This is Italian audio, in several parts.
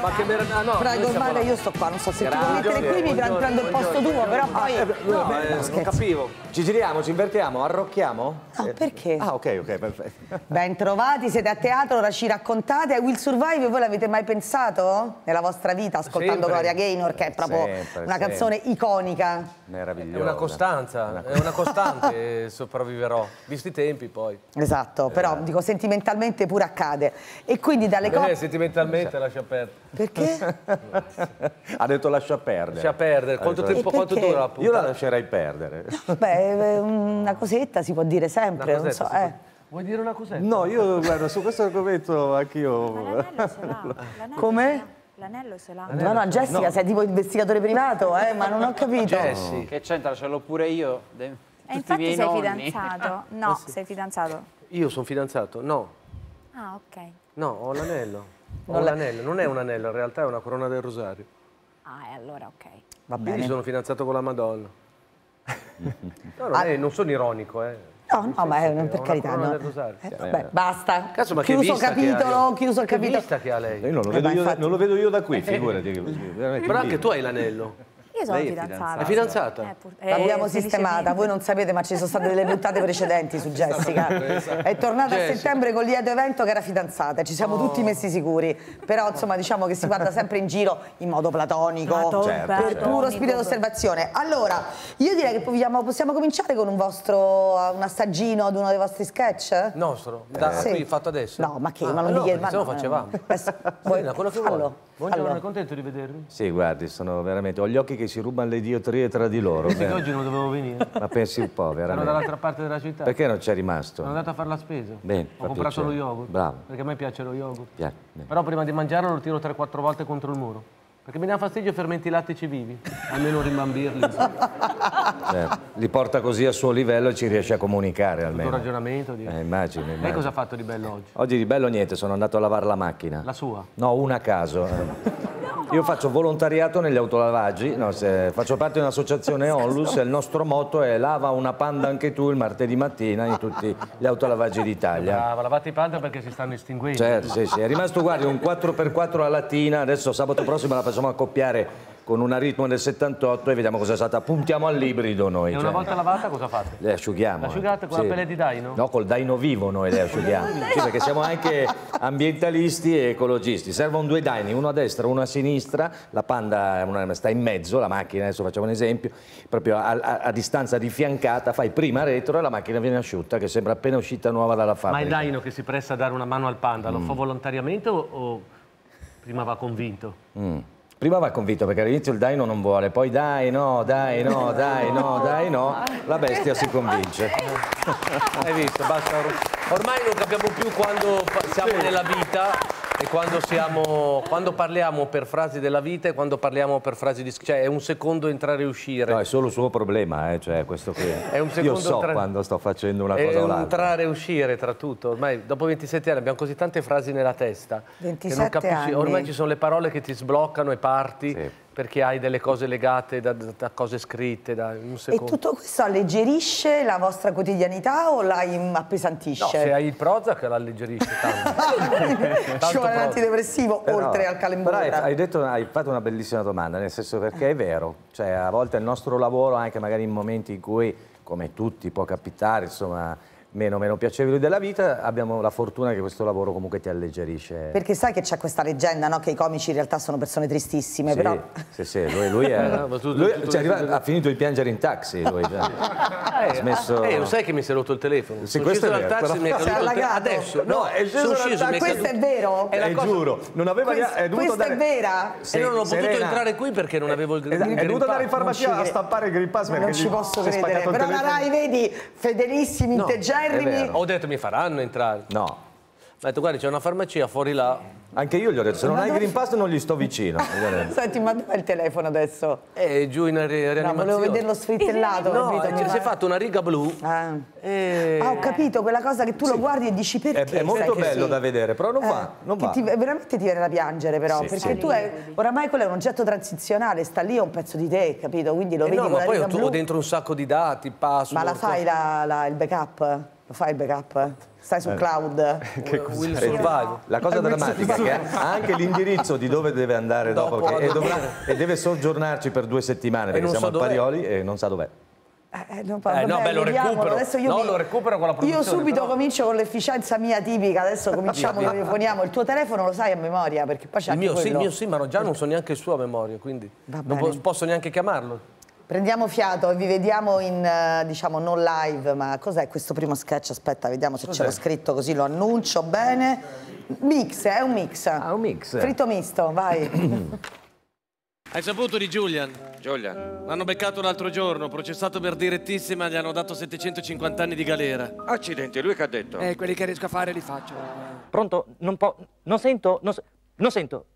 Ma che meraviglia. Ah, no, Prego, là. io sto qua, non so se ti vuoi Grazie, mettere qui, mi buongiorno, prendo il posto tuo, però poi... No, No, eh, non scherzo. capivo. Ci giriamo, ci invertiamo, arrocchiamo? No, perché? Ah, ok, ok, perfetto. Ben trovati, siete a teatro, ora ci raccontate. I Will Survive, voi l'avete mai pensato nella vostra vita ascoltando Sempre. Gloria Gaynor, che è proprio Sempre, una sempre. canzone iconica? Meraviglioso. È una costanza, è una costante, e sopravviverò. Visti i tempi poi. Esatto, però dico sentimentalmente pure accade. E quindi dalle Eh, coppie... sentimentalmente lascia perdere. Perché? Ha detto lascia perdere. Lascia perdere. Quanto, Eh, tempo, quanto perché? dura la Io la lascerei perdere. Beh, una cosetta si può dire sempre, non so, eh. può- Vuoi dire una cosetta? No, io guarda, su questo argomento anch'io. Come? L'anello ce l'ha. No, no, Jessica, sei tipo investigatore privato, eh, ma non ho capito. Jessie. Che c'entra? Ce l'ho pure io. de- E infatti sei nonni. fidanzato. No, sei fidanzato. Io sono fidanzato? No. Ah, ok. No, ho l'anello. Ho Non l'anello. Non è un anello, in realtà è una corona del rosario. Ah, e allora ok. Va Quindi bene. sono fidanzato con la Madonna. No, non, è- non sono ironico, eh. No, no, ma è, per una carità, corona no. del rosario. Eh, vabbè, basta. Cazzo, ma che chiuso che capitolo, chiuso il Che capitolo. vista che ha lei? Io non lo, Eh, vedo io, infatti- non lo vedo io da qui, figurati. che- Però anche tu hai l'anello. Io sono fidanzata. È fidanzata? Eh, pur- L'abbiamo eh, sistemata, voi non sapete ma ci sono state delle puntate precedenti su Jessica. È tornata a settembre con lieto evento che era fidanzata, ci siamo tutti messi sicuri. Però insomma diciamo che si guarda sempre in giro in modo platonico, Platon- Certo, per platonico. puro spirito d'osservazione. Allora, io direi che possiamo, possiamo cominciare con un vostro un assaggino di uno dei vostri sketch? Nostro? Da Sì. qui fatto adesso? No, ma che? Ah, Ma non no, mi se no facevamo. Adesso, vuoi- Serena, quello che Buongiorno, fallo. è contento di vedervi? Sì, guardi, sono veramente. Ho gli occhi che si rubano le diotrie tra di loro. Pensi che oggi non dovevo venire? Ma pensi un po', Sono veramente. dall'altra parte della città. Perché non c'è rimasto? Sono andato a fare la spesa. Bene, Ho comprato piacere. lo yogurt. Bravo. Perché a me piace lo yogurt. Bene. Però prima di mangiarlo lo tiro 3-4 volte contro il muro. Perché mi dà fastidio fermenti lattici vivi. Almeno rimbambirli. Eh, li porta così a suo livello e ci riesce a comunicare almeno. ragionamento. Di... Eh, immagino, Lei immagino. cosa ha fatto di bello oggi? Oggi di bello niente, sono andato a lavare la macchina. La sua? No, una a caso. Io faccio volontariato negli autolavaggi, no, se- faccio parte di un'associazione Onlus e il nostro motto è lava una panda anche tu il martedì mattina in tutti gli autolavaggi d'Italia. Brava, lavate i panda perché si stanno estinguendo. Certo, sì, sì, è rimasto guardi un 4x4 a Latina, adesso sabato prossimo la facciamo accoppiare con una ritmo del 78 e vediamo cosa è stata. Puntiamo all'ibrido noi. E cioè. una volta lavata cosa fate? Le asciughiamo. L'asciugate con la pelle di Daino? No, col Daino vivo noi le asciughiamo. Sì, perché siamo anche ambientalisti e ecologisti. Servono due Daini, uno a destra, uno a sinistra. La panda una- sta in mezzo, la macchina, adesso facciamo un esempio, proprio a, a- a distanza di fiancata, fai prima retro e la macchina viene asciutta, che sembra appena uscita nuova dalla Ma fabbrica. il Daino che si presta a dare una mano al panda, lo fa volontariamente o, o prima va convinto? Mm. Prima va convinto perché all'inizio il Daino non vuole, poi dai no, dai no, dai no, dai no, la bestia si convince. Hai visto? Basta. or- Ormai non capiamo più quando siamo nella vita e quando, siamo, quando parliamo per frasi della vita e quando parliamo per frasi di... Cioè è un secondo entrare e uscire. No, è solo il suo problema, eh, cioè questo qui. È un Io secondo so tra- quando sto facendo una È cosa o un l'altra. entrare e uscire tra tutto. Ormai dopo 27 anni abbiamo così tante frasi nella testa. che 27 anni. Ormai ci sono le parole che ti sbloccano e parti Sì. Perché hai delle cose legate da, da cose scritte, da un E secondo. tutto questo alleggerisce la vostra quotidianità o la im- No, appesantisce? se hai il Prozac l'alleggerisce tanto. Ci Tanto vuole l'antidepressivo oltre al calemburra. hai, hai detto- hai fatto una bellissima domanda, nel senso perché è vero, cioè a volte il nostro lavoro, anche magari in momenti in cui, come tutti, può capitare, insomma, meno meno piacevoli della vita, abbiamo la fortuna che questo lavoro comunque ti alleggerisce. Perché sai che c'è questa leggenda, no? Che i comici in realtà sono persone tristissime, Sì, però... sì, sì, lui, lui è- no, lui- cioè, arriva- ha finito di piangere in taxi, lui, cioè. ha smesso... Eh, lo sai che mi si è rotto il telefono? Sì, Sono questo è vero, taxi però- mi è Si è caduto? Adesso, No, è sceso sono sceso, mi è Questo è vero? È la Eh, cosa- giuro, non aveva Questa- è questa dare... è vera? Sì, E non ho potuto Serena, entrare qui perché non avevo il È, green è dovuto andare in farmacia a stampare il Green Pass perché Non ci posso è credere, però la. Rai, vedi, fedelissimi, No, integerrimi. vero. Ho detto mi faranno entrare. No, Ho detto guarda c'è una farmacia fuori là. Anche io gli ho detto, se non hai il Green Pass non gli sto vicino. Senti, ma dov'è il telefono adesso? E giù in re- No, volevo vederlo sfrittellato. No, capito? cioè, si è fatto una riga blu. Ah. E... Ah, ho capito, quella cosa che tu lo guardi e dici È, perché. è molto sai che bello sì. da vedere, però non va, non che va. ti- veramente ti viene da piangere però, Sì, perché sì. tu hai, oramai quello è un oggetto transizionale, sta lì è un pezzo di te, capito? Quindi lo Eh vedi no, ma poi ho, riga ho blu. dentro un sacco di dati, password. Ma la fai la- la- il backup? Lo fai il backup? eh? Stai su cloud? Will survive. La cosa Eh, drammatica è che ha anche l'indirizzo di dove deve andare dopo, Dopo che- e, dovrà- e deve soggiornarci per due settimane perché non siamo sa a dov'è. Parioli e non sa dov'è. Eh, non Eh, no, beh, lo recupero. Adesso io No, mi- lo recupero con la Io produzione, subito però- comincio con l'efficienza mia tipica, adesso cominciamo, lo telefoniamo. Il tuo telefono lo sai a memoria, perché poi c'è Il mio, sì, il mio sì, ma no, già non so neanche il suo a memoria, quindi Va non posso neanche chiamarlo. Prendiamo fiato e vi vediamo in, eh, diciamo, non live, ma cos'è questo primo sketch? Aspetta, vediamo se ce l'ho scritto così lo annuncio bene. Mix, è un mix. Ah, un mix. Fritto misto, vai. Hai saputo di Julian? Giulian. L'hanno beccato l'altro giorno, processato per direttissima, gli hanno dato 750 anni di galera. Accidenti, lui che ha detto? Eh, quelli che riesco a fare li faccio. Pronto? Non po- non sento, non, non sento.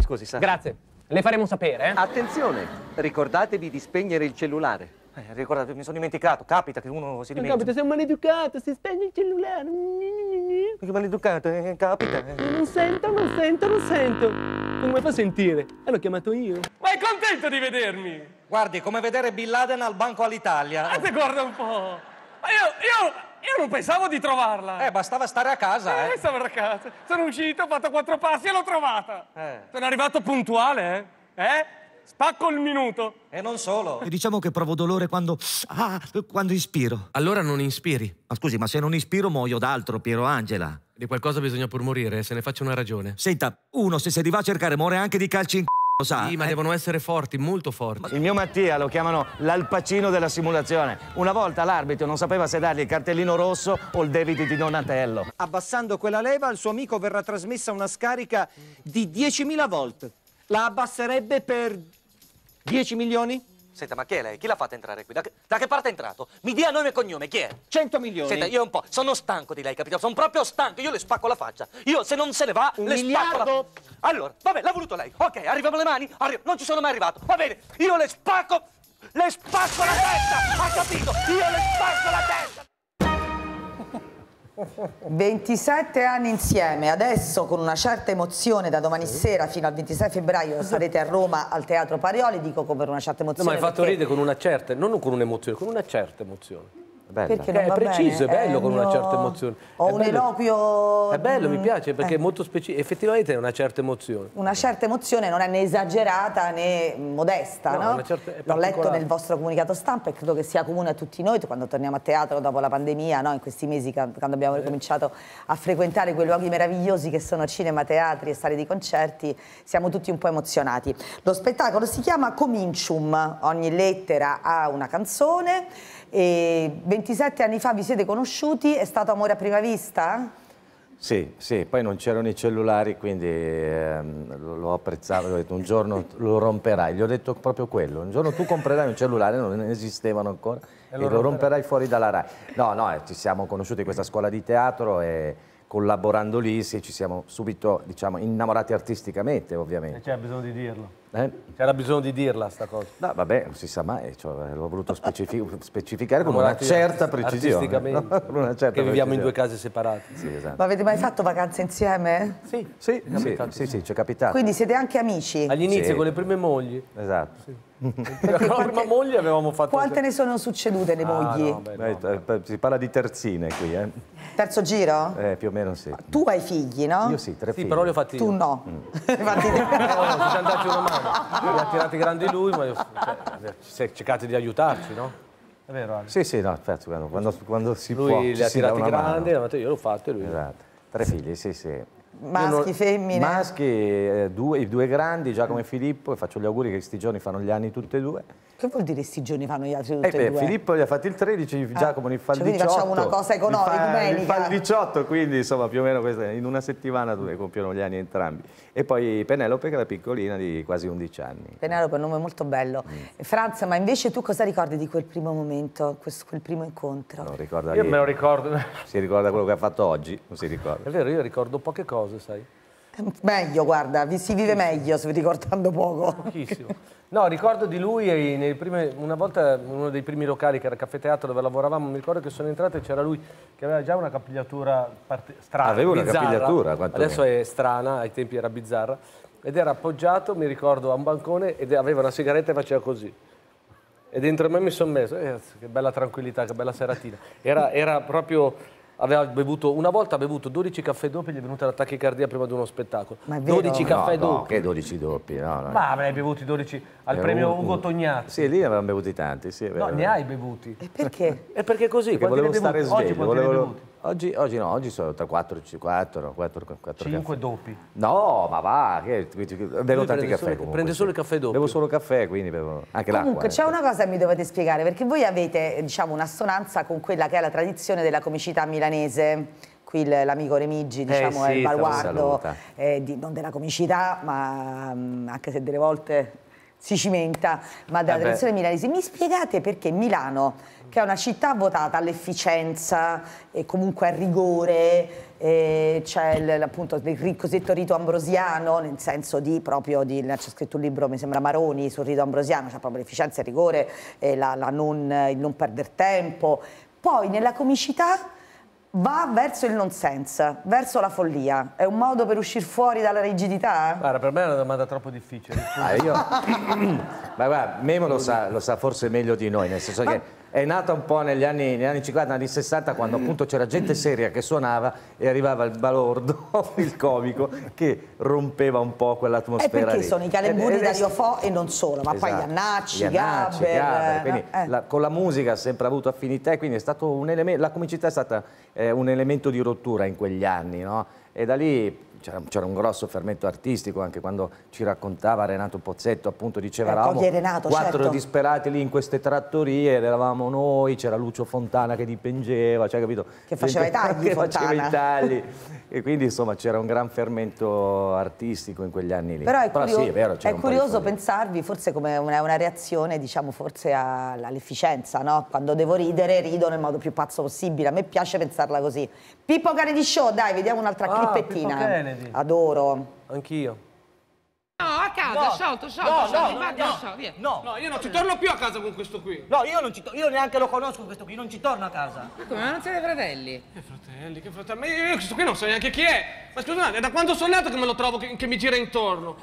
Scusi, sa. Grazie. Le faremo sapere, eh? Attenzione, ricordatevi di spegnere il cellulare. Eh, ricordate, mi sono dimenticato. Capita che uno si dimentica. sei un maleducato, si spegne il cellulare. Che maleducato, eh, capita. eh. Non sento, non sento, non sento. Non mi fa sentire. E l'ho chiamato io. Ma è contento di vedermi? Guardi, come vedere Bin Laden al Banco all'Italia. Ah, te guarda un po'. Ma io, io, io non pensavo di trovarla. Eh, bastava stare a casa, Eh, eh. stavo a casa. Sono uscito, ho fatto quattro passi e l'ho trovata. Eh. Sono arrivato puntuale, eh? Eh? Spacco il minuto. E non solo. Diciamo che provo dolore quando. Ah, quando ispiro. Allora non inspiri. Ma scusi, ma se non ispiro muoio d'altro, Piero Angela. Di qualcosa bisogna pur morire, se ne faccia una ragione. Senta, uno se si arriva a cercare muore anche di calci in c***o, lo sa. Sì, ma eh? devono essere forti, molto forti. Il mio Mattia lo chiamano l'alpacino della simulazione. Una volta l'arbitro non sapeva se dargli il cartellino rosso o il David di Donatello. Abbassando quella leva, al suo amico verrà trasmessa una scarica di 10.000 volt. La abbasserebbe per 10 milioni? Senta, ma chi è lei? Chi l'ha fatta entrare qui? Da che, da che parte è entrato? Mi dia nome e cognome, chi è? 100 milioni. Senta, io un po', sono stanco di lei, capito? Sono proprio stanco, io le spacco la faccia. Io, se non se ne va, Un le spacco la... miliardo? Allora, vabbè, l'ha voluto lei. Ok, arriviamo alle mani? Arri- non ci sono mai arrivato. Va bene, io le spacco... Le spacco la testa! Ha capito? Io le spacco la testa! 27 anni insieme, adesso con una certa emozione da domani sera fino al 26 febbraio sarete a Roma al Teatro Parioli, dico per una certa No, emozione. ma hai fatto perché- ridere con una certa, non con un'emozione, con una certa emozione. Perché Che non è va preciso, bene, è bello eh, con una mio- certa emozione. Ho È un bello- eloquio... È bello, mi piace perché eh. è molto specifico. Effettivamente è una certa emozione. Una certa emozione non è né esagerata né modesta, No, no? una certa- è L'ho letto nel vostro comunicato stampa e credo che sia comune a tutti noi quando torniamo a teatro dopo la pandemia, no? in questi mesi quando abbiamo ricominciato a frequentare quei luoghi meravigliosi che sono cinema, teatri e sale di concerti, siamo tutti un po' emozionati. Lo spettacolo si chiama Comincium, ogni lettera ha una canzone e 27 anni fa vi siete conosciuti, è stato amore a prima vista? Sì, sì, poi non c'erano i cellulari, quindi ehm, lo- l'ho apprezzato, ho detto un giorno lo romperai, gli ho detto proprio quello, un giorno tu comprerai un cellulare, non esistevano ancora, e lo, romperai fuori dalla RAI. No, no, eh, ci siamo conosciuti in questa scuola di teatro e collaborando lì sì, ci siamo subito diciamo, innamorati artisticamente ovviamente. C'era bisogno di dirlo. Eh? C'era bisogno di dirla sta cosa. No, vabbè, non si sa mai, cioè, l'ho voluto specifi- specificare con una certa precisione. Con una certa che viviamo in due precisione. case separate. Sì, esatto. Ma avete mai fatto vacanze insieme? Sì, Sì, sì, sì, sì, ci è capitato. Quindi siete anche amici? agli inizi Sì. con le prime mogli. Esatto. con la prima moglie avevamo fatto... Quante ne sono succedute le Ah, mogli? no, beh, no. Eh, eh, si parla di terzine qui, eh? Terzo giro? Eh, più o meno sì. Tu hai figli, no? Io sì, tre Sì, figli. però li ho fatti Tu io. no. Infatti- Eh, no, ci siamo dati una mano. Li ha tirati grandi lui, ma io, cioè, si è cercato di aiutarci, no? È vero, Ale? Sì, sì, no, aspetta, quando, quando, quando si Lui può li ci ha tirati mano. grandi, fatto io l'ho fatto e lui. Esatto. Tre figli, sì, sì. Maschi, femmine? Maschi, eh, due, i due grandi, Giacomo e Filippo, e faccio gli auguri che questi giorni fanno gli anni tutti e due. Che vuol dire sti giorni fanno gli altri tutti Eh, e due? Filippo gli ha fatti il 13, Giacomo ne fa il cioè, quindi 18. facciamo una cosa economica, Gli fa- fa il 18, quindi insomma più o meno questa- in una settimana due compiono gli anni entrambi. E poi Penelope che è la piccolina di quasi 11 anni. Penelope è un nome molto bello. Mm. Franz, ma invece tu cosa ricordi di quel primo momento, questo- quel primo incontro? Non ricorda Io lì. me lo ricordo. Si ricorda quello che ha fatto oggi, non si ricorda. È vero, io ricordo poche cose, sai? Meglio, guarda, vi si vive meglio se ricordando poco. Pochissimo. No, ricordo di lui e nei primi- una volta in uno dei primi locali che era Caffè Teatro dove lavoravamo, mi ricordo che sono entrato e c'era lui che aveva già una capigliatura strana. Aveva una bizzarra. capigliatura. Adesso è strana, ai tempi era bizzarra. Ed era appoggiato, mi ricordo, a un bancone ed aveva una sigaretta e faceva così. e dentro me mi sono messo, eh, che bella tranquillità, che bella seratina. Era, era proprio... Aveva bevuto, una volta ha bevuto 12 caffè doppi e gli è venuta la tachicardia prima di uno spettacolo. Ma è vero? 12 caffè no, no, doppi. che 12 doppi, no, no. Ma avrei bevuti 12 al Eh, premio un- Ugo Tognazzi. Sì, lì ne avevamo bevuti tanti, sì, è No, ne hai bevuti. E perché? E perché così? Perché volevo stare? Oggi sveglio. quanti ne hai volevo- bevuti? Oggi, oggi no, oggi sono tra 4, 4, 4, 4 5 doppi. No, ma va, che, bevo tanti caffè solo- comunque. prende sì. solo il caffè doppio. Bevo solo caffè, quindi bevo anche Comunque l'acqua. c'è eh. una cosa che mi dovete spiegare, perché voi avete diciamo, un'assonanza con quella che è la tradizione della comicità milanese. Qui l'amico Remigi diciamo, è sì, il baluardo, eh, di- non della comicità, ma mm, anche se delle volte si cimenta, ma della Eh tradizione milanese. Mi spiegate perché Milano, che è una città votata all'efficienza e comunque al rigore, eh, c'è il, appunto il cosiddetto rito ambrosiano, nel senso di proprio, di, c'è scritto un libro, mi sembra Maroni, sul rito ambrosiano, c'è proprio l'efficienza e il rigore, la, la non, il non perdere tempo. Poi nella comicità va verso il nonsense, verso la follia. È un modo per uscire fuori dalla rigidità? Guarda, per me è una domanda troppo difficile. Ah, io... ma guarda, Memo lo sa, lo sa forse meglio di noi, nel senso che è nata un po' negli anni, negli anni 50, negli anni 60, quando appunto c'era gente seria che suonava e arrivava il balordo, il comico, che rompeva un po' quell'atmosfera perché lì. sono i calemburi da è- Rio Fo e non solo, ma poi Esatto. Iannacci, Iannacci, Gabber. Gabber, eh, quindi eh. la- con la musica ha sempre avuto affinità e quindi è stato un elemento, la comicità è stata eh, un elemento di rottura in quegli anni, no? E da lì c'era, un grosso fermento artistico, anche quando ci raccontava Renato Pozzetto, appunto diceva Eh, eravamo Renato, quattro certo. disperati lì in queste trattorie eravamo noi, c'era Lucio Fontana che dipingeva, cioè, capito? Che faceva i tagli, che faceva i tagli. E quindi insomma c'era un gran fermento artistico in quegli anni lì. Però è, curio- sì, è vero, è curioso pensarvi forse come una, una reazione, diciamo, all'efficienza, no? Quando devo ridere, rido nel modo più pazzo possibile. A me piace pensarla così. Pippo Kennedy Show, dai, vediamo un'altra Ah, clippettina. Adoro. Anch'io. No, a casa, No. sciolto, sciolto, No, sciolto, no, guarda, no, sciolto, via. no. No, io non ci torno più a casa con questo qui. No, io, non ci to- io neanche lo conosco questo qui, non ci torno a casa. Come, ma non siete fratelli? Che fratelli, che fratelli? Ma io, io questo qui non so neanche chi è. Ma scusate, è da quando sono nato che me lo trovo che, che mi gira intorno.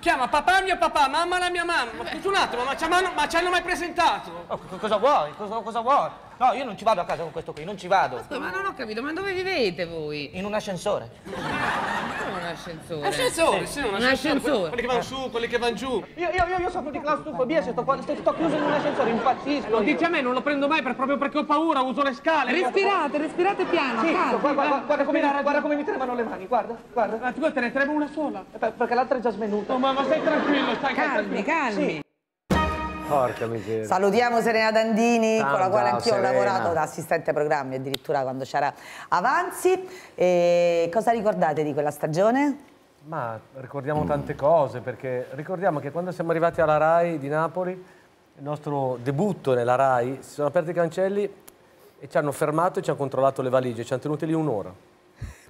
Chiama papà mio papà, mamma la mia mamma. Ma scusa un attimo, ma ci hanno, ma ci hanno mai presentato? Oh, co- cosa vuoi? Cosa, cosa vuoi? No, io non ci vado a casa con questo qui, non ci vado. ma non ho capito, ma dove vivete voi? In un ascensore. Come un ascensore? Sì. Ascensore, sì, un Un ascensore. ascensore. Quelli che vanno su, quelli che vanno giù. Io, io, io, io soffro di claustrofobia, se sto, qua- se sto chiuso in un ascensore impazzisco. Lo dici a me, non lo prendo mai per- proprio perché ho paura, uso le scale. Respirate, respirate piano, Sì, guarda, guarda, guarda come, guarda come mi tremano le mani, guarda, guarda. Ma tu te ne trema una sola? Eh, per- Perché l'altra è già svenuta. Oh, ma, ma stai tranquillo, stai Calmi, calmi. Porca miseria. Salutiamo Serena Dandini, Ciao, con la quale anch'io ho lavorato da assistente programmi, addirittura quando c'era Avanzi. E cosa ricordate di quella stagione? Ma ricordiamo tante cose, perché ricordiamo che quando siamo arrivati alla RAI di Napoli, il nostro debutto nella RAI, si sono aperti i cancelli e ci hanno fermato e ci hanno controllato le valigie, ci hanno tenuti lì un'ora.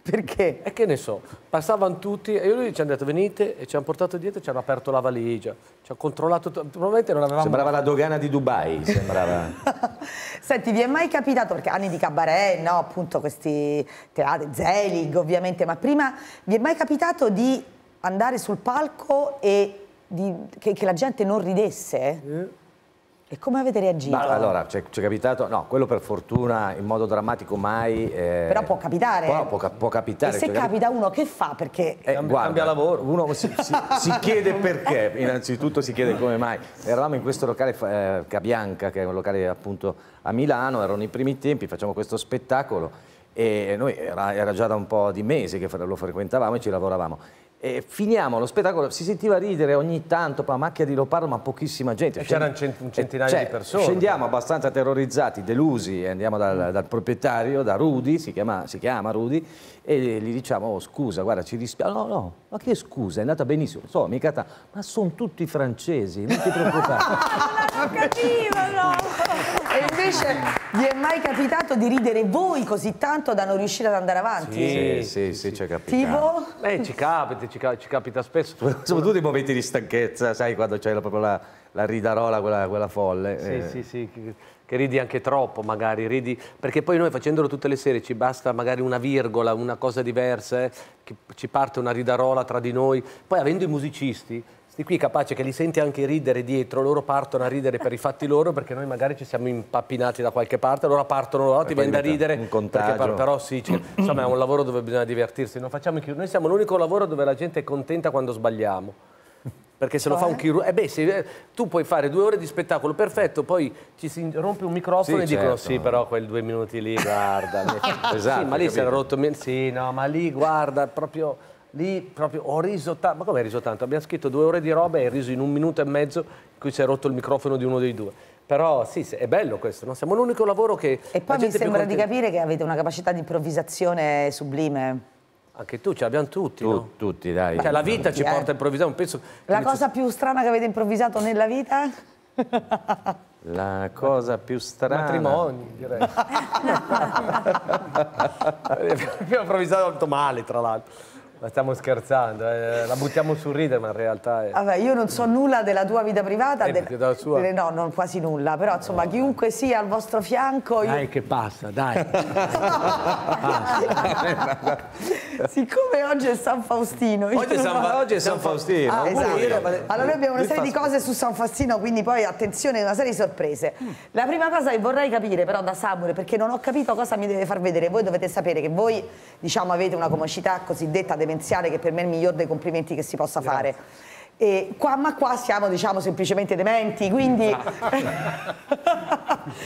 Perché? E che ne so, passavano tutti e lui ci hanno detto venite e ci hanno portato dietro e ci hanno aperto la valigia, ci hanno controllato, probabilmente non avevamo... Sembrava la dogana di Dubai, sembrava. Senti, vi è mai capitato, perché anni di cabaret, no? appunto questi teatri, Zelig ovviamente, ma prima vi è mai capitato di andare sul palco e di- che, che la gente non ridesse? E come avete reagito? Ma allora, ci è ci è capitato, no, quello per fortuna in modo drammatico mai. eh, Però può capitare. Può, può, può e capitare. se cioè, capi- capita uno che fa? Perché Eh, guarda, Uno si, si- si chiede perché, innanzitutto si chiede come mai. Eravamo in questo locale eh, Cabianca, che è un locale appunto a Milano, erano i primi tempi, facciamo questo spettacolo e noi era, era già da un po' di mesi che lo frequentavamo e ci lavoravamo. E finiamo lo spettacolo, si sentiva ridere ogni tanto, a macchia di leopardo, ma pochissima gente. E c'erano un centinaio cioè, di persone. Scendiamo abbastanza terrorizzati, delusi, e andiamo dal, dal proprietario, da Rudy, si chiama, si chiama Rudy, e gli diciamo, oh scusa, guarda, ci dispiace. No, no, ma che scusa, è andata benissimo. So, mica ta- ma sono tutti francesi, non ti preoccupare. non capivano! E invece vi è mai capitato di ridere voi così tanto da non riuscire ad andare avanti? sì, sì, sì, ci è capitato. Tipo? Eh, ci capita, ci, ci capita spesso. Soprattutto in momenti di stanchezza, sai, quando c'è proprio la, la ridarola, quella, quella folle. Sì, eh. sì, sì, che, ridi anche troppo magari, ridi, perché poi noi facendolo tutte le sere ci basta magari una virgola, una cosa diversa, eh, che ci parte una ridarola tra di noi, poi avendo i musicisti Sti qui capace che li senti anche ridere dietro, loro partono a ridere per i fatti loro perché noi magari ci siamo impappinati da qualche parte, allora partono loro, ti viene da diventa ridere. un contagio. perché però sì, cioè, insomma è un lavoro dove bisogna divertirsi, non facciamo i chirurghi, noi siamo l'unico lavoro dove la gente è contenta quando sbagliamo. Perché se lo fa un chirurgo, eh beh, se, eh, tu puoi fare due ore di spettacolo perfetto, poi ci si rompe un microfono Sì, e dicono certo. sì, però quel due minuti lì, guarda. Esatto, sì, ma lì si era rotto. Sì, no, ma lì guarda, proprio lì proprio ho riso tanto. Ma come hai riso tanto? Abbiamo scritto due ore di roba e hai riso in un minuto e mezzo in cui si è rotto il microfono di uno dei due. Però sì, è bello questo, no? Siamo l'unico lavoro che. E poi mi sembra di capire che avete una capacità di improvvisazione sublime. Anche tu, ce l'abbiamo tutti, Tu- no? Tutti, dai. Cioè, la vita ci Eh. porta a improvvisare un pezzo. La cosa più strana che avete improvvisato nella vita? La cosa più strana... Matrimoni, direi. Abbiamo improvvisato molto male, tra l'altro. Ma stiamo scherzando, eh, la buttiamo sul ridere, ma in realtà è. Vabbè, io non so nulla della tua vita privata, Eh, de- perché dalla sua- de- no, non quasi nulla, però insomma chiunque sia al vostro fianco, io- Dai che passa, dai. siccome oggi è San Faustino, Oggi è San, non- Fa- oggi è San Faustino. Ah, esatto. Allora noi abbiamo una serie di cose su San Faustino, quindi poi attenzione, una serie di sorprese. La prima cosa che vorrei capire però da Samuel, perché non ho capito cosa mi deve far vedere, voi dovete sapere che voi diciamo avete una comicità cosiddetta demenziale che per me è il miglior dei complimenti che si possa fare. E qua, ma qua siamo diciamo semplicemente dementi, quindi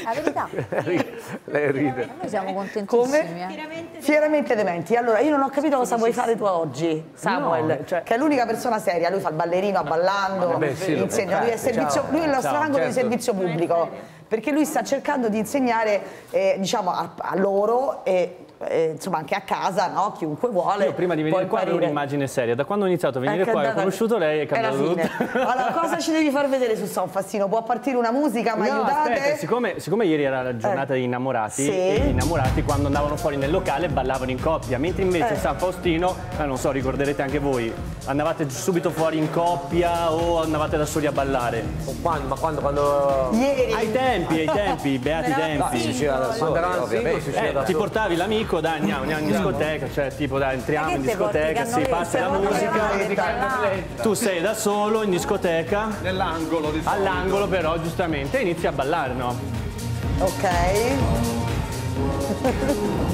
La verità, Lei ride. noi siamo contentissimi. Come? eh. Fieramente dementi. Allora, io non ho capito cosa vuoi fare tu oggi, Samuel, che è l'unica persona seria. Lui fa il ballerino, ballando, Vabbè, sì, insegna. Lui è, fare. servizio, lui è il nostro Ciao, angolo di certo. servizio pubblico, perché lui sta cercando di insegnare eh, diciamo, a, a loro e eh, insomma anche a casa, no? chiunque vuole. Io prima di venire qua avevo un'immagine seria. Da quando ho iniziato a venire qua e ho conosciuto lei è la cambiato tutto. Allora, cosa ci devi far vedere su San Fassino? Può partire una musica, ma No, aiutate? aspetta, siccome, siccome ieri era la giornata degli innamorati, Sì. e gli innamorati quando andavano fuori nel locale ballavano in coppia, mentre invece Eh. San Faustino, eh, non so, ricorderete anche voi, andavate subito fuori in coppia o andavate da soli a ballare? Quando? Ma quando? quando... Ieri. Ai tempi, ai tempi, i beati tempi. si usciva da soli, ovviamente. si usciva Eh, ti portavi l'amico, dai andiamo, andiamo in discoteca, cioè tipo dai entriamo in discoteca, si parte la musica, Cannolese. tu sei da solo in discoteca, Nell'angolo di all'angolo però giustamente, e inizi a ballare, no? Ok.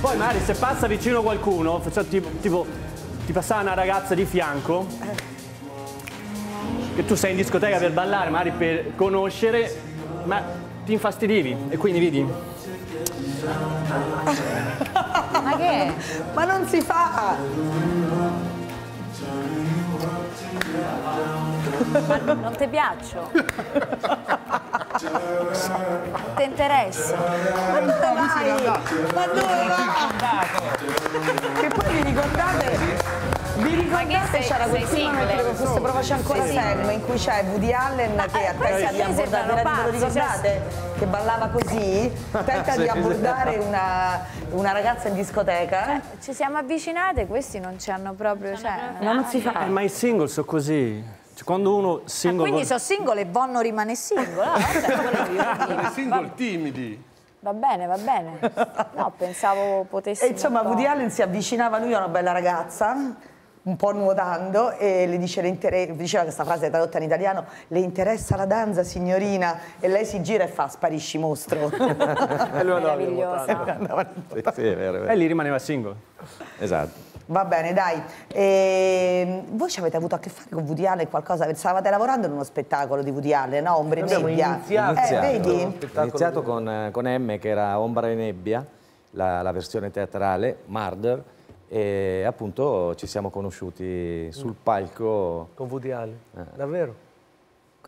Poi magari se passa vicino qualcuno, faccio tipo, tipo ti passava una ragazza di fianco, che tu sei in discoteca per ballare, magari per conoscere, ma ti infastidivi e quindi vedi. Ma che è? Ma non si fa! Ma non ti piaccio? Ti interessa? Ma dove vai? Ma dove vai? Che poi vi ricordate? Vi ricordate c'era quel film, credo fosse Provaci ancora Sei Sam, in cui c'è Woody Allen che eh, tenta di abbordare, sembrano ve lo ricordate? Che ballava così, tenta di abbordare una, una ragazza in discoteca. Ci siamo avvicinate, questi non ci hanno proprio. Cioè, Ma non si fa. Eh, ma i single sono così. Cioè, quando uno single... Quindi vuole- sono single e Vonno rimane single. Ah, vabbè. Single timidi. Va bene, va bene. No, pensavo potessi. E insomma Woody Allen si avvicinava lui a una bella ragazza un po' nuotando e le dice, le inter- diceva questa frase è tradotta in italiano, le interessa la danza signorina? E lei si gira e fa sparisci mostro. E lui andava Meravigliosa. E lì rimaneva single. Esatto. Va bene, dai. Ehm, voi ci avete avuto a che fare con Woody Allen qualcosa? Stavate lavorando in uno spettacolo di Woody Allen, no? Ombre e Abbiamo nebbia. iniziato. Eh, vedi? Ho iniziato con, eh, con M che era Ombra e Nebbia, la, la versione teatrale, Murder, e appunto ci siamo conosciuti sul palco. Con Woody Allen. Davvero?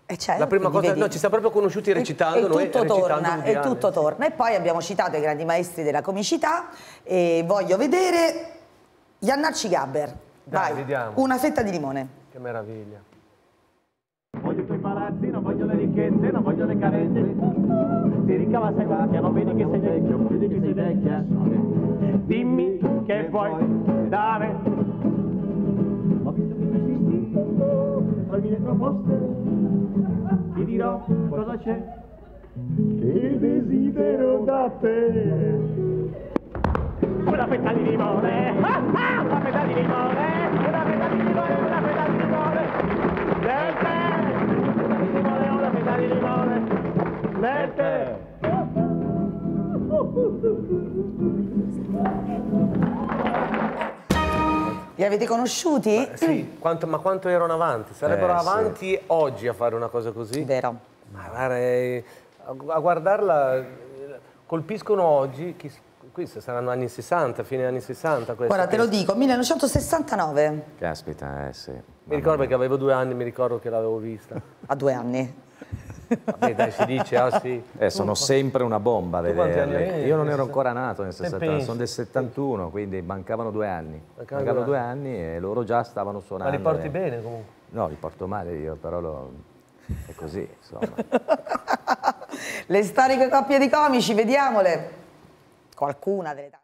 E cioè, La prima cosa, vedi? no, ci siamo proprio conosciuti recitando, e, noi tutto recitando torna, e tutto torna. E poi abbiamo citato i grandi maestri della comicità e voglio vedere Iannacci Gabber. Dai, Vai, vediamo. una fetta di limone. Che meraviglia. Voglio i tuoi palazzi, non voglio le ricchezze, non voglio le carenze. Si ricava sei vecchia, non vedi che sei vecchio, vedi che sei vecchia. Dimmi che vuoi dare. Ho visto che tu esisti, fammi le proposte. Ti dirò cosa c'è. Che desidero da te. Una fetta di limone, ah, ah, una fetta di limone, una fetta di limone, una fetta di limone. leone, fetta di limone. Mette. Li avete conosciuti? Sì, quanto- ma quanto erano avanti? Sarebbero Eh, sì. avanti oggi a fare una cosa così? Vero. Ma guarda, eh, a guardarla, eh, colpiscono oggi, chi- questi saranno anni 60, fine anni 60. queste, Guarda, te lo dico, 1969, Caspita, eh sì. Mi ricordo perché avevo due anni, mi ricordo che l'avevo vista. a due anni. Vabbè, dai, si dice, ah sì. Eh, sono sempre una bomba a vederle. Io non ero ancora nato nel Che 69, pensi? sono del 71, quindi mancavano due anni. Mancavano Mancavano due anni e loro già stavano Ma suonando. li porti e- bene comunque? No, li porto male io, però lo- è così, insomma. Le storiche coppie di comici, vediamole. Qualcuna delle tante.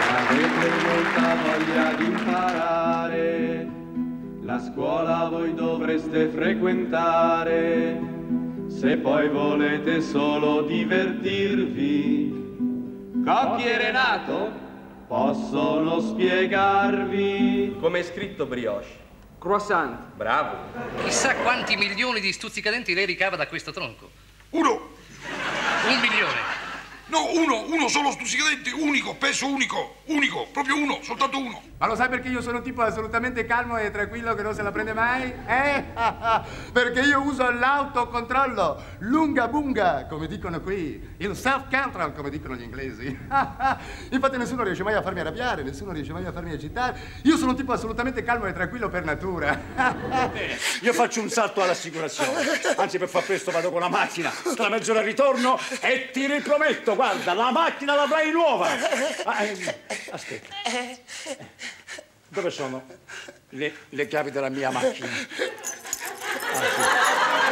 Avete molta voglia di imparare, la scuola voi dovreste frequentare. Se poi volete solo divertirvi, Cocchi e Renato possono spiegarvi. Come è scritto brioche? Croissant. Bravo. Chissà quanti milioni di stuzzicadenti lei ricava da questo tronco. Uno. Un milione. No, uno, uno solo stuzzicadente, unico, peso unico, unico, proprio uno, soltanto uno. Ma lo sai perché io sono un tipo assolutamente calmo e tranquillo che non se la prende mai? Eh? perché io uso l'autocontrollo, lunga bunga, come dicono qui, il self-control, come dicono gli inglesi. Infatti nessuno riesce mai a farmi arrabbiare, nessuno riesce mai a farmi agitare. Io sono un tipo assolutamente calmo e tranquillo per natura. Io faccio un salto all'assicurazione. Anzi, per far presto vado con la macchina. Tra mezz'ora ritorno e ti riprometto, guarda, la macchina l'avrai nuova. Ah, eh, aspetta. Dove sono le, le chiavi della mia macchina? Ah, sì.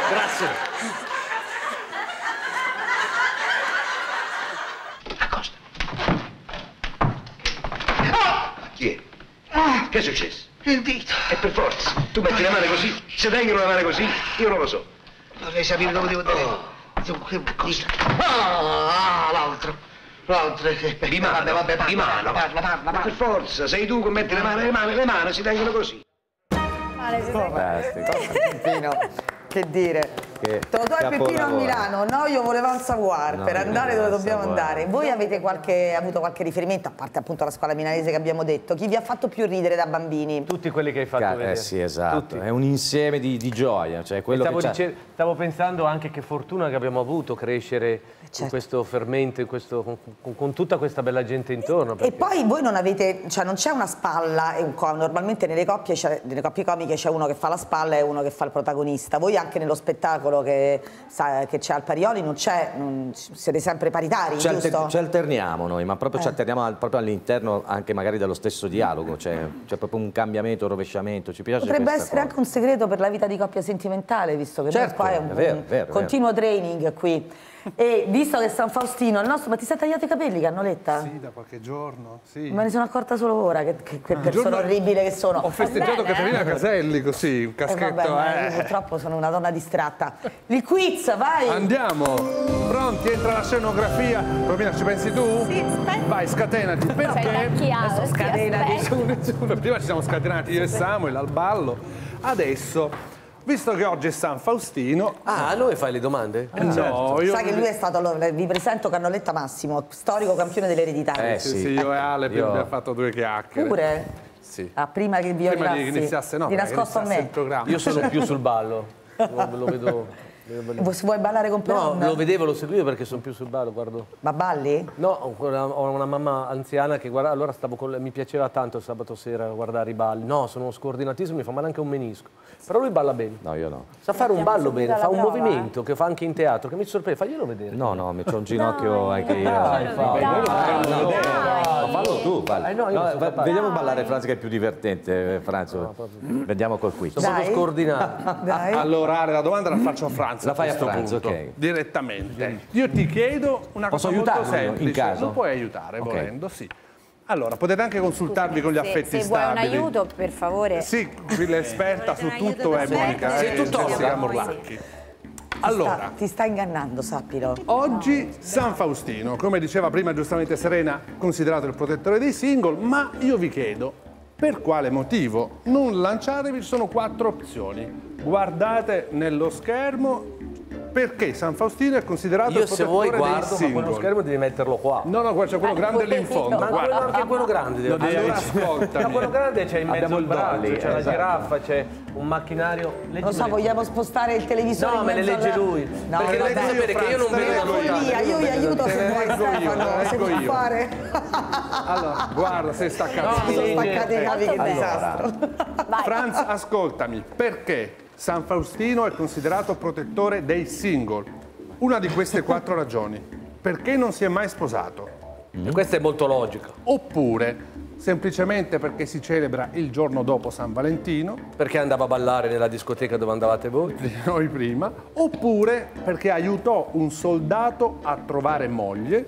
Grazie. Chi è? Che è successo? Il dito. E per forza. Tu metti la mano così, se tengono la mano così, io non lo so. Vorrei sapere dove devo tenere. Dunque, cosa? Ah, l'altro. L'altro che... Di mano, vabbè, vabbè, di mano. Parla, parla, parla. Per forza, sei tu che metti le mani, le mani, le mani si tengono così. Fantastico. Peppino, che dire. Che Totò e Peppino a capolavoro. Milano, noi io volevo al Savoir No, per andare dove dobbiamo Savoir. andare. Voi avete qualche- avuto qualche riferimento, a parte appunto la scuola milanese che abbiamo detto, chi vi ha fatto più ridere da bambini? Tutti quelli che hai fatto Ca- vedere. Eh sì, esatto. Tutti. È un insieme di, di gioia. Cioè quello stavo, dice- stavo pensando anche che fortuna che abbiamo avuto crescere Certo. in questo fermento, in questo- con, con- con tutta questa bella gente intorno. E perché- poi voi non avete, cioè non c'è una spalla, e normalmente nelle coppie, c'è- nelle coppie comiche c'è uno che fa la spalla e uno che fa il protagonista. Voi anche nello spettacolo che, sa- che c'è al Parioli non c'è, non- siete sempre paritari, Ci, alter- giusto? ci alterniamo noi, ma proprio ci Eh. alterniamo al- proprio all'interno anche magari dello stesso dialogo, cioè c'è proprio un cambiamento, un rovesciamento, ci piace Potrebbe essere cosa. anche un segreto per la vita di coppia sentimentale, visto che Certo, qua è un, è vero, un vero, continuo training qui. E visto che San Faustino, il nostro, ma ti sei tagliato i capelli, Cannoletta? Sì, da qualche giorno, sì. Me ne sono accorta solo ora, che, che, che Un persona giorno orribile che sono. Ho festeggiato bene, Caterina eh? Caselli così, un Eh, caschetto. vabbè, ma io eh. purtroppo sono una donna distratta. Il quiz, vai! Andiamo, pronti? Entra la scenografia. Romina, ci pensi tu? Sì, aspetta. Vai, scatenati. Perché? Adesso scatenati. Prima ci siamo scatenati io e Samuel al ballo. Adesso, visto che oggi è San Faustino. Ah, a noi fai le domande? Eh, no, io. Sai che lui è stato, allora, vi presento Cannoletta Massimo, storico campione dell'eredità. Eh, sì, sì, io e Ale Io- abbiamo fatto due chiacchiere. Pure? Sì. Ah, prima che vi Prima di arrivassi, iniziasse, no, di prima che nascosto a me. il programma. Io sono più sul ballo. Lo, lo vedo. Vuoi- Vuoi ballare con No, Peron? lo vedevo, lo seguivo perché sono più sul ballo, guardo. Ma balli? No, ho una, ho una mamma anziana che guarda, allora stavo con mi piaceva tanto sabato sera guardare i balli. No, sono scordinatissimo, mi fa male anche un menisco. Però lui balla bene. No, io no. Sa fare un ballo bene, fa un prova, movimento che fa anche in teatro, che mi sorprende, faglielo vedere. No, no, mi c'ho un ginocchio anche io. Dai, Dai, Fabio, dai, fallo, Ma fallo tu, fallo. Eh, no, sono va- vediamo ballare Franz che è più divertente, eh, Franzo. Vediamo col quiz. Sono scordinato. Allora, la domanda la faccio a Franz. La fai a questo Franz, punto, ok. Direttamente. Io ti chiedo una Posso cosa molto aiutarlo in semplice. caso? Lo puoi aiutare, Ok. volendo, sì. Allora, potete anche consultarvi con gli Se, affetti se vuoi un aiuto, per favore. Sì, qui l'esperta su tutto è Monica eh, tuttologa? Jessica Sì. Morlacchi. Ti Allora, sta- ti sta ingannando, sappilo. oggi San Faustino, come diceva prima giustamente Serena, considerato il protettore dei single, ma io vi chiedo, Per quale motivo? Non lanciatevi, ci sono quattro opzioni. Guardate nello schermo perché San Faustino è considerato Io il se vuoi guardo, ma quello schermo devi metterlo qua. No, no, guarda, c'è quello grande lì in fondo. Ma quello, guarda. anche quello grande devi allora, ascoltami. Ma quello grande c'è in mezzo il braccio, c'è la esatto. giraffa, c'è un macchinario. Non so, vogliamo spostare il televisore No, me le mezzo legge lui. No, Perché devi sapere che io non vedo ne lontano. Via, io vi aiuto se ne vuoi, Stefano, te ne se fare. Allora, guarda, sei staccato. No, sono staccate i cavi, che disastro. Franz, ascoltami, perché San Faustino è considerato protettore dei single? Una di queste quattro ragioni. Perché non si è mai sposato? E questa è molto logica. Oppure semplicemente perché si celebra il giorno dopo San Valentino, Perché andava a ballare nella discoteca dove andavate voi? noi prima, oppure perché aiutò un soldato a trovare moglie,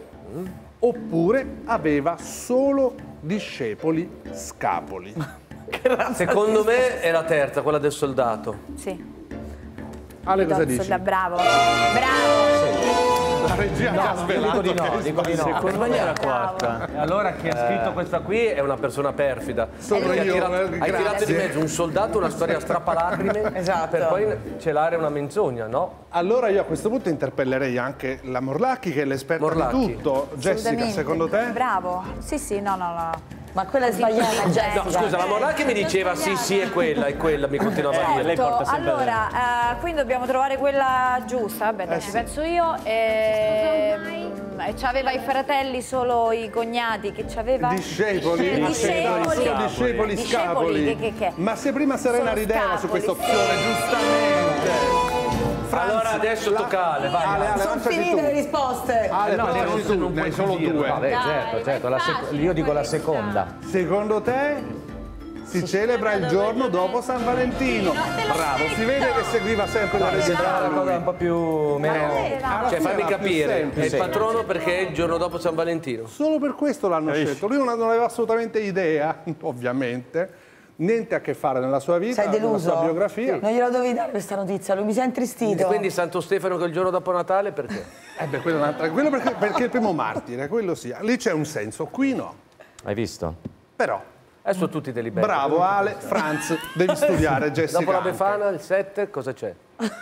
oppure aveva solo discepoli scapoli. Secondo me è la terza, quella del soldato. Sì. Ale, cosa dici? da bravo. Bravo. La regia mi ha svelato dico di no, dico di no. Secondo me è la quarta. E allora chi ha scritto questa qui è una persona perfida. Sono io, eh, hai tirato di mezzo un soldato, una storia strappalacrime Esatto. per poi celare una menzogna, no? Allora io a questo punto interpellerei anche la Morlacchi che è l'esperta di tutto. Jessica, secondo te? Bravo. Sì, sì, no, no, no. Ma quella è sbagliata, No, Jessica. scusa, la Morlacchi mi diceva sì, sì, è quella, è quella, mi continuava a dire. Certo, allora, eh, quindi dobbiamo trovare quella giusta, vabbè, dai, ci penso io. ehm, E c'aveva i fratelli, solo i cognati che c'aveva? Discepoli, Eh, discepoli, Solo discepoli scapoli. Che, che, che? Ma se prima Serena Sono rideva su scapoli, questa sì. opzione, giustamente. Franz, Allora adesso la- tocca Ale, vai. Ale, Ale, Sono finite le risposte. Ale, No, non- tu, non ne hai puoi solo dirlo. due. Vabbè, certo, certo. la sec- io dico la seconda. Secondo te si celebra il giorno dopo San Valentino. Bravo, si vede che seguiva sempre la legge Sembrava una cosa un po' più meno. Cioè fammi capire, è il patrono perché è il giorno dopo San Valentino. Solo per questo l'hanno scelto. Lui non aveva assolutamente idea, ovviamente, niente a che fare nella sua vita, Sei nella sua biografia. Non gliela dovevi dare questa notizia, lui mi si è E intristito. quindi Santo Stefano che è il giorno dopo Natale perché? Eh beh, quello, è un'altra- quello perché, perché è il primo martire, quello sia. Lì c'è un senso, qui no. Hai visto? Però, Adesso tutti te li becchi. bravo Ale, Franz, devi studiare, Jessica. Dopo la anche. Befana, il 7, cosa c'è?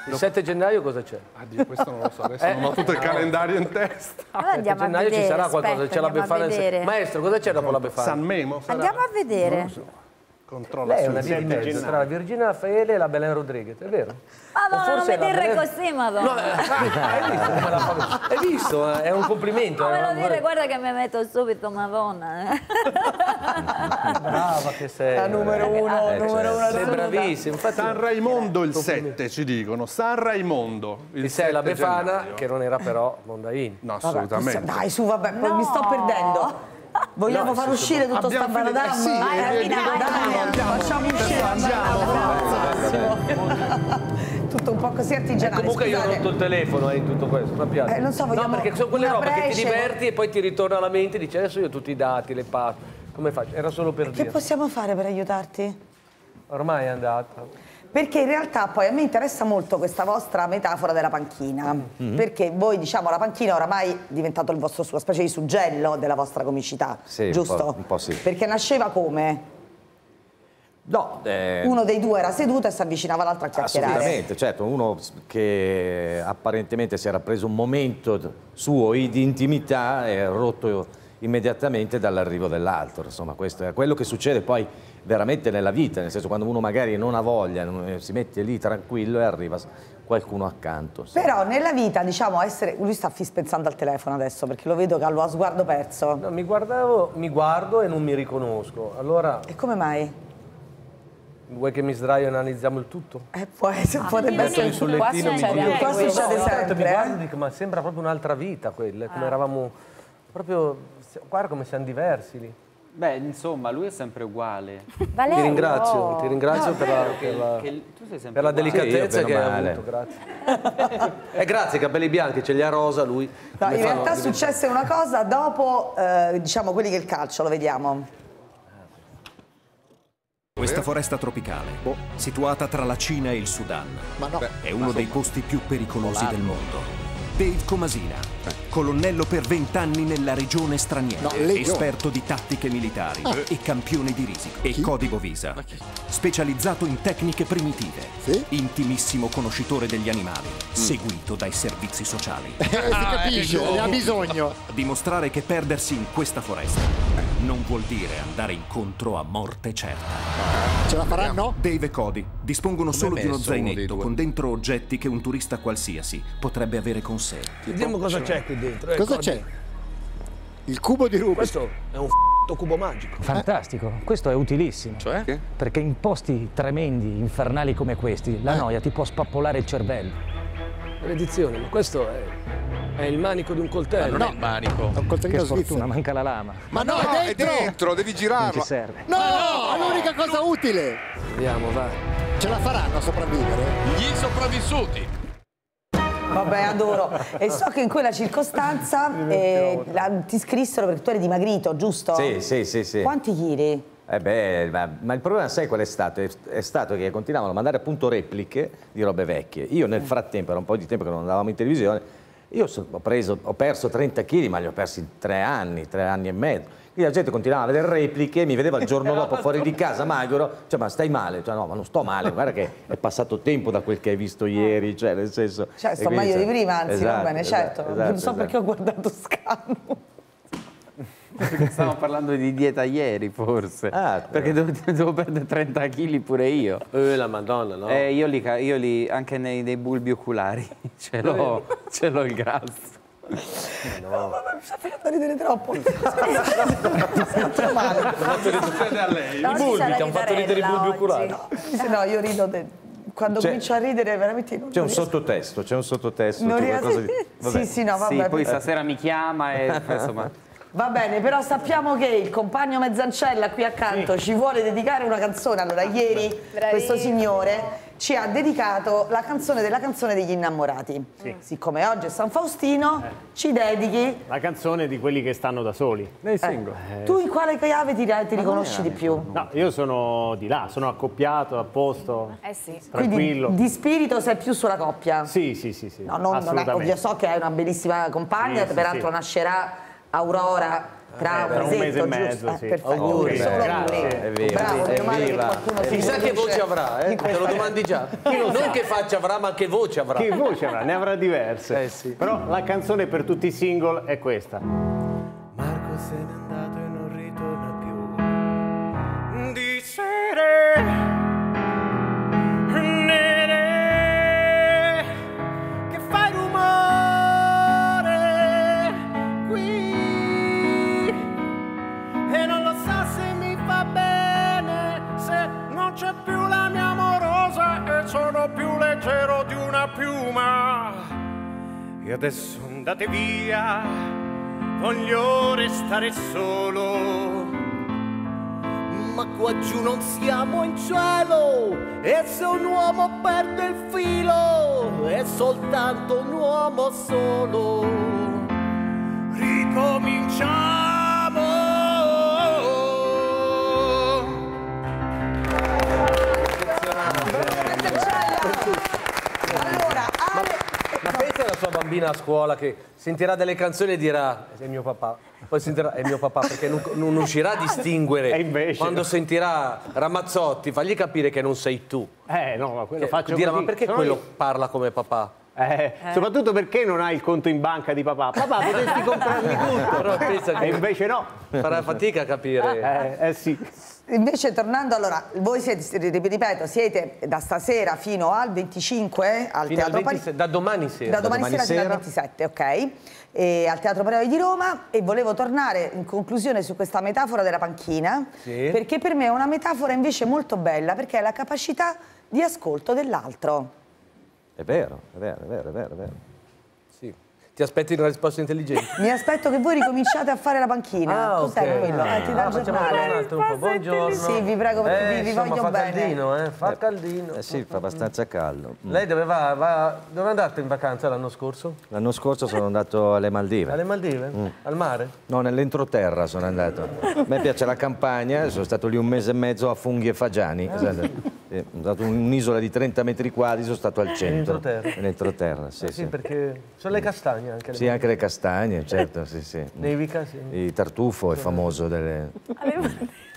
Il 7 gennaio cosa c'è? Addio, questo non lo so, adesso Eh. non ho tutto il calendario in testa. Allora andiamo a gennaio vedere. ci sarà qualcosa, c'è la Befana il 7. Maestro, cosa c'è dopo la Befana? San Memo sarà? Andiamo a vedere. Controlla Lei è una via di mezzo tra la Virginia Raffaele e la Belen Rodriguez, è vero? Madonna, non forse mi dire Belen- così, madonna. No, eh, hai visto come la fa- Hai visto? eh, È un complimento. Non me eh, lo dire, guarda che mi metto subito madonna. Brava che sei. La numero uno, Eh, numero uno Sei bravissimo. Infatti, San Raimondo il 7 ci dicono, San Raimondo il il 6 la 7 Befana, gennaio. che non era però Mondaini. No, Vabbè, assolutamente. questo- dai, su, vabbè, poi mi sto perdendo. Vogliamo No, far uscire tutto Abbiamo sta finito- eh baradam? sì, Vai, eh, dai, eh, dai, andiamo, andiamo. facciamo uscire Massimo. Tutto un po' così artigianale. Comunque io ho Scusate. rotto il telefono eh, in tutto questo, sappiate. Eh, non so, vogliamo No, perché sono quelle robe che ti diverti e poi ti ritorna alla mente e dici adesso io ho tutti i dati, le passo. Come faccio? Era solo per Che dire. possiamo fare per aiutarti? Ormai è andata. Perché in realtà poi a me interessa molto questa vostra metafora della panchina, Mm-hmm. perché voi diciamo la panchina oramai è diventato il vostro, una specie di suggello della vostra comicità, Sì, un giusto? po'- un po' sì. Perché nasceva come? No, eh, Uno dei due era seduto e si avvicinava all'altro a chiacchierare. Assolutamente, certo, uno che apparentemente si era preso un momento suo di intimità e rotto immediatamente dall'arrivo dell'altro, insomma questo è quello che succede poi veramente nella vita, nel senso quando uno magari non ha voglia, non- si mette lì tranquillo e arriva qualcuno accanto. insomma. Però nella vita, diciamo, essere. Lui sta fis pensando al telefono adesso perché lo vedo che ha lo sguardo perso. No, mi guardavo, mi guardo e non mi riconosco. Allora, E come mai? vuoi che mi sdraio e analizziamo il tutto? Eh, può essere, potrebbe Metto essere. il sollettino mi Qua giro. Qua succede sempre. mi guardo e eh. dico, ma sembra proprio un'altra vita quella, come eravamo proprio, guarda come siamo diversi lì. Beh, insomma, lui è sempre uguale. Ti ringrazio, ti ringrazio per la, per la- Che tu sei sempre per la delicatezza Sì, che male. avuto, grazie. e grazie, i capelli bianchi, ce li ha rosa lui. No, in realtà diventare- successe una cosa dopo, eh, diciamo, quelli che il calcio, lo vediamo. Questa foresta tropicale, situata tra la Cina e il Sudan, Ma no. è uno dei posti più pericolosi del mondo. Dave Comasina, colonnello per vent'anni nella regione straniera, No, esperto di tattiche militari Ah. e campione di risico. E Codigo Visa, specializzato in tecniche primitive, intimissimo conoscitore degli animali, seguito dai servizi sociali. Eh, si capisce, ne ha bisogno. Dimostrare che perdersi in questa foresta non vuol dire andare incontro a morte certa. Ce la faranno? Dave e Cody dispongono Come solo di uno zainetto con dentro oggetti che un turista qualsiasi potrebbe avere con sé. Vediamo cosa c'è qui dentro. eh, Cosa Cody. c'è? Il cubo di Rubik. Questo è un f***o cubo magico. Fantastico, questo è utilissimo. Cioè? Perché in posti tremendi, infernali come questi, la noia ti può spappolare il cervello. Maledizione, ma questo è, è il manico di un coltello. Ma non è il manico. È un Che coltellino sfortuna, manca la lama. Ma no, è dentro! devi Non girarlo. ci serve. No, è l'unica cosa utile. Vediamo, va. Ce la faranno a sopravvivere? Gli sopravvissuti. Vabbè, adoro. E so che in quella circostanza eh, la- ti scrissero perché tu eri dimagrito, giusto? Sì, sì, sì, sì. Quanti chili? Eh beh, ma, ma il problema sai qual è stato? È, è stato che continuavano a mandare appunto repliche di robe vecchie. Io nel frattempo, era un po' di tempo che non andavamo in televisione, io so- ho, preso, ho perso 30 kg, ma li ho persi in tre anni, tre anni e mezzo. Quindi la gente continuava a vedere repliche, mi vedeva il giorno dopo fuori di casa magro, cioè ma stai male? Cioè no, ma non sto male, guarda che è passato tempo da quel che hai visto ieri, cioè nel senso... Cioè, sto meglio di prima, anzi, va esatto, bene, esatto, certo. esatto, non so esatto. perché ho guardato Scano. Perché stavamo parlando di dieta ieri, forse. Perché devo, devo perdere 30 kg pure io. Eh, la madonna, no? Eh, io li, io li- anche nei, nei bulbi oculari, ce l'ho, ce l'ho il grasso. Mi sta facendo ridere troppo. Sempre male. Succede a lei. No, I bulbi, ti hanno fatto ridere i bulbi oculari. Sì, no, io rido. de- Quando C'è- comincio a ridere, veramente non C'è un riesco. sottotesto, c'è un sottotesto. Non riesco- di... vabbè. Sì, sì, no, vabbè. Sì, poi stasera mi chiama e insomma... Va bene, però sappiamo che il compagno Mezzancella qui accanto ci vuole dedicare una canzone. Allora, ieri questo signore ci ha dedicato la canzone della canzone degli innamorati. Siccome oggi è San Faustino, ci dedichi. La canzone di quelli che stanno da soli. Nei single. Tu in quale chiave ti, ti riconosci di più? No, io sono di là, sono accoppiato, a posto, Eh sì. tranquillo. Quindi di spirito sei più sulla coppia? Sì, sì, sì, sì. No, non, non è, ovvio, so che hai una bellissima compagna, Sì, sì, peraltro sì. nascerà Aurora tra Eh, un tra un mese e mezzo, giusto? sì. Eh, Auguri, solo grazie. Evviva, evviva. Chissà che voce avrà, eh? Te lo domandi già. Non che faccia avrà, ma che voce avrà. Che voce avrà? Ne avrà diverse. Eh sì. Però la canzone per tutti i single è questa. Marco se n'è andato e non ritorna più. Di sere, piuma. E adesso andate via voglio restare solo. Ma qua giù non siamo in cielo e se un uomo perde il filo è soltanto un uomo solo. Bambina a scuola che sentirà delle canzoni e dirà è mio papà. Poi sentirà è mio papà perché non, non riuscirà a distinguere. E invece- Quando sentirà Ramazzotti, fagli capire che non sei tu. Eh no, ma quello Eh, faccio dirà, così. ma perché Sono quello io. parla come papà? Eh, Soprattutto perché non hai il conto in banca di papà. Papà, potresti comprarmi tutto. Però pensa che- E invece no. Farà fatica a capire. Eh, eh sì. Invece tornando allora, voi siete, ripeto, siete da stasera fino al 25 al Fino al Teatro Pari- 27 da domani sera. Da domani, sera, fino al 27, ok? E al Teatro Pareo di Roma e volevo tornare in conclusione su questa metafora della panchina Sì. perché per me è una metafora invece molto bella perché è la capacità di ascolto dell'altro. È vero, è vero, è vero, è vero. È vero. Sì. Ti aspetti una risposta intelligente? Mi aspetto che voi ricominciate a fare la panchina. Ah, Cos'è ok. quello? Eh, ti dà Ah, il facciamo giornale. un altro un po'. Buongiorno. Sì, vi prego, Eh, vi, vi insomma, voglio fa bene. caldino, eh? Fa caldino. Eh sì, fa abbastanza caldo. Mm. Lei dove va? va... Dove è andato in vacanza l'anno scorso? L'anno scorso sono andato alle Maldive. Alle Maldive? Mm. Al mare? No, nell'entroterra sono andato. A me piace la campagna, sono stato lì un mese e mezzo a funghi e fagiani. Ah. Eh, sono in un'isola di 30 metri quadri, sono stato al centro. entroterra. In entroterra, sì, Eh sì. sì, perché sono le castagne anche. le Sì, anche le castagne, certo, sì, sì. Nevica, sì. Il tartufo è famoso delle...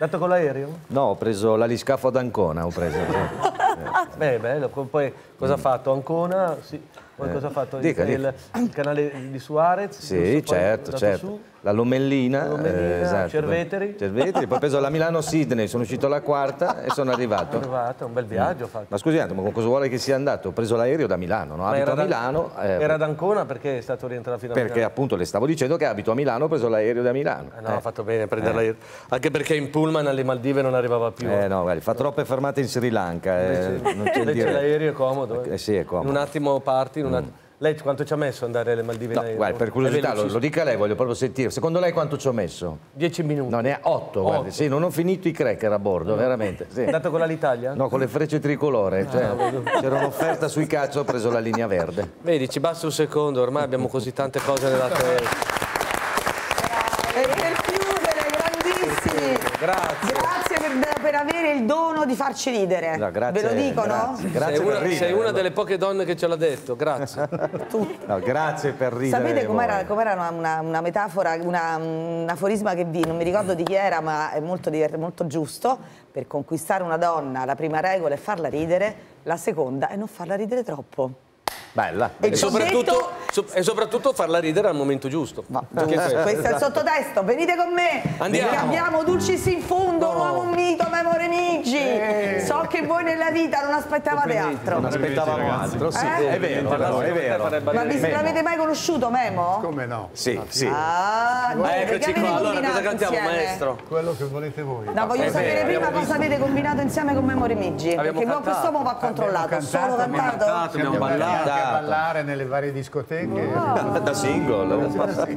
Dato con l'aereo? No, ho preso l'aliscafo ad Ancona, ho preso. Beh, bello. Poi cosa ha fatto? Ancona? Sì. Poi Eh, cosa ha fatto? Il, dica, il- canale di Suarez? Sì, certo, certo. su. La Lomellina, La Lomellina, eh, esatto. Cerveteri. Cerveteri, poi ho preso la Milano-Sydney, sono uscito alla quarta e sono arrivato. È arrivato, un bel viaggio ho fatto. Ma scusi, attimo, con cosa vuole che sia andato? Ho preso l'aereo da Milano, no? Ma abito a da- Milano. eh, Era ad Ancona perché è stato rientrato fino a perché Milano? appunto le stavo dicendo che abito a Milano, ho preso l'aereo da Milano. Eh no, ha Eh. fatto bene a prendere l'aereo. Anche perché in pullman alle Maldive non arrivava più. Eh no, guardi, fa troppe fermate in Sri Lanka. eh, Invece- l'aereo è comodo. eh. Eh sì, è In comodo. un attimo parti, in un attimo... Lei quanto ci ha messo andare alle Maldive in No, guardi, per curiosità, lo, lo dica lei, voglio proprio sentire. Secondo lei quanto ci ho messo? Dieci minuti. No, ne ha otto, guardi. Sì, non ho finito i cracker a bordo, veramente. Sì. È andato con l'Italia? No, con le frecce tricolore. Cioè, c'era un'offerta sui cazzo, ho preso la linea verde. Vedi, ci basta un secondo, ormai abbiamo così tante cose nella testa. E per chiudere, grandissimi. Grazie. Grazie per, per avere il dono di farci ridere. No, grazie, Ve lo dicono? grazie. sei, una, per ridere. sei una delle poche donne che ce l'ha detto, grazie. No, grazie per ridere. Sapete com'era, com'era una, una- una metafora, una- un aforisma che vi, non mi ricordo di chi era, ma è molto, molto giusto. Per conquistare una donna la prima regola è farla ridere, la seconda è non farla ridere troppo. Bella. E E soprattutto, so- e soprattutto farla ridere al momento giusto. Giusto, questo- Questo è il sottotesto, venite con me! Andiamo. Perché abbiamo Dulcis in fondo, un nuovo mito, Memore Migi! So che voi nella vita non aspettavate altro. Non aspettavamo altro, sì, Eh? è vero, però, è vero. Ma vi Memo. l'avete mai conosciuto, Memo? Come no? Sì, sì. Ah, no, perché Eccoci avete qua, allora combinato cosa cantiamo, insieme? maestro? Quello che volete voi. No, voglio È sapere vero, prima abbiamo cosa avete combinato insieme con Memore Migi. Abbiamo perché cantato. quest'uomo va controllato, solo cantato? Siamo abbiamo anche a ballare nelle varie discoteche. Da single.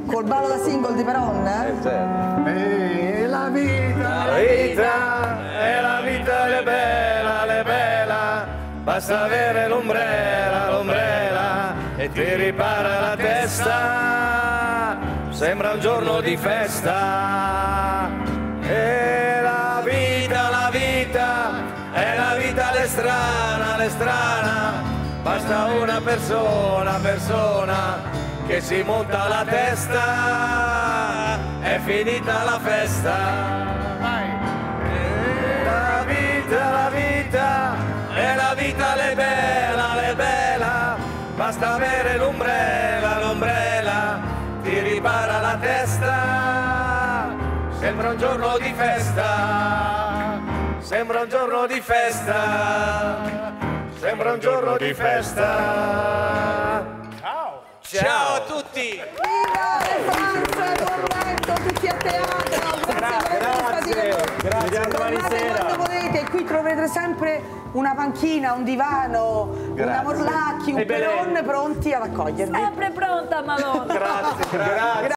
Col ballo da single di Peron? Eh, certo. E la vita, La vita è la vita le bella, le bella, basta avere l'ombrella, l'ombrella e ti ripara la testa, sembra un giorno di festa. E la vita, la vita, è la vita le strana, le strana, basta una persona, persona che si monta la testa, è finita la festa. E La vita, la vita, è la vita le bella, le bella, basta avere l'ombrella, l'ombrella, ti ripara la testa, sembra un giorno di festa, sembra un giorno di festa, sembra un giorno di festa. Ciao a tutti! Viva le Franza, tutti a teatro! Grazie, grazie, grazie, domani sera. quando volete, qui troverete sempre una panchina, un divano, una Grazie. morlacchi, un E peron pronti ad accogliervi. Sempre pronta, Madonna. Grazie, grazie.